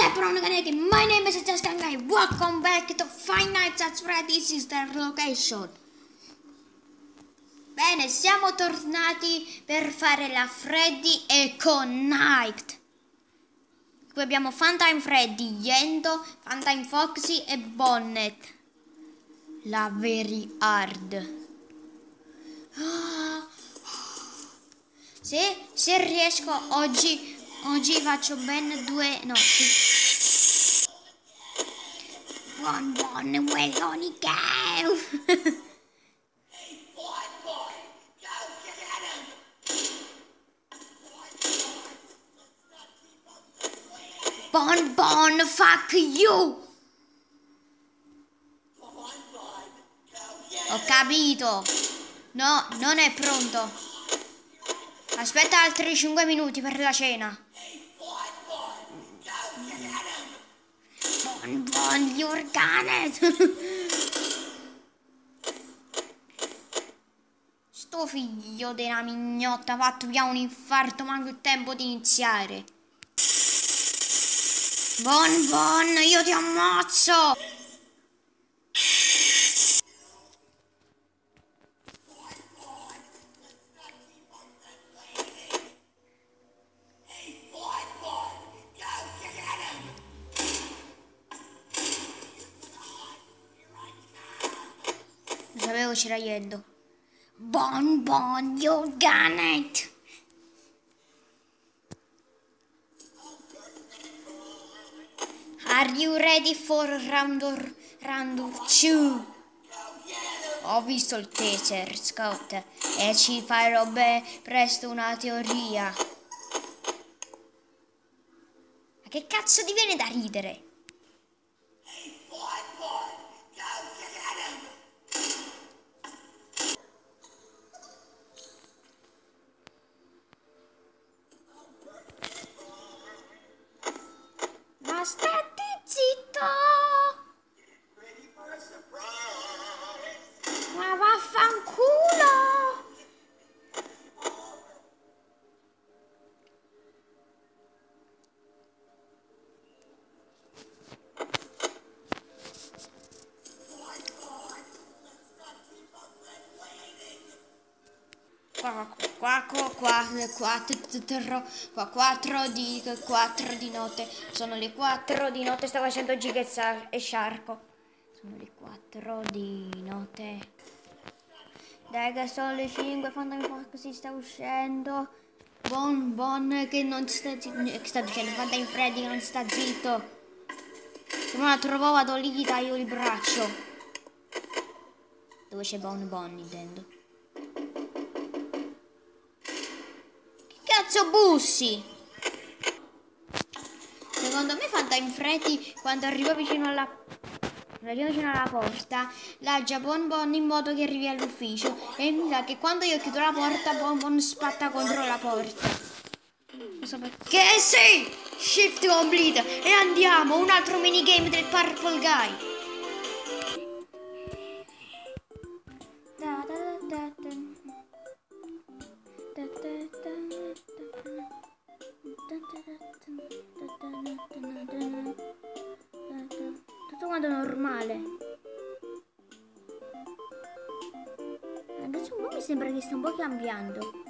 up, Ronaghaneki? My name is Jaskangai. Welcome back to Five Nights at Freddy's is location. Bene, siamo tornati per fare la Freddy Eco Night. Qui abbiamo Funtime Freddy, Yendo, Funtime Foxy e Bonnet. La very hard. Ah. Se, se riesco oggi Oggi faccio ben due notti. Buon buon ueloni go! Bon bon fuck you! Ho capito. No, non è pronto. Aspetta altri 5 minuti per la cena. Bon bon gli organet. Sto figlio della mignotta fatto via un infarto, manco il tempo di iniziare. Bon bon, io ti ammazzo! Sapevo c'era Yendo. Bon bon, you got it! Are you ready for round or round two? Ho visto il taser, Scott, e ci farò be presto una teoria. Ma che cazzo ti viene da ridere? Ma Qua, qua, qua, qua, qua, qua, 4 di, 4 di notte, sono le 4 di notte, sto facendo giga e sciarco, sono le 4 di notte, dai che sono le 5, fammi fa così sta uscendo, Bon Bon che non sta zitto, che sta dicendo, Fanta Freddy che non sta zitto, se non la trovo vado lì gli taglio il braccio, dove c'è Bon Bon intendo. Cazzo bussi? Secondo me Funtime Freddy quando arriva vicino alla arriva vicino alla porta lagia Bon Bon in modo che arrivi all'ufficio e mi sa che quando io chiudo la porta Bon Bon spatta contro la porta. Non so perché sì! Shift complete e andiamo un altro minigame del Purple Guy. Quanto normale. Adesso un po' mi sembra che sta un po' cambiando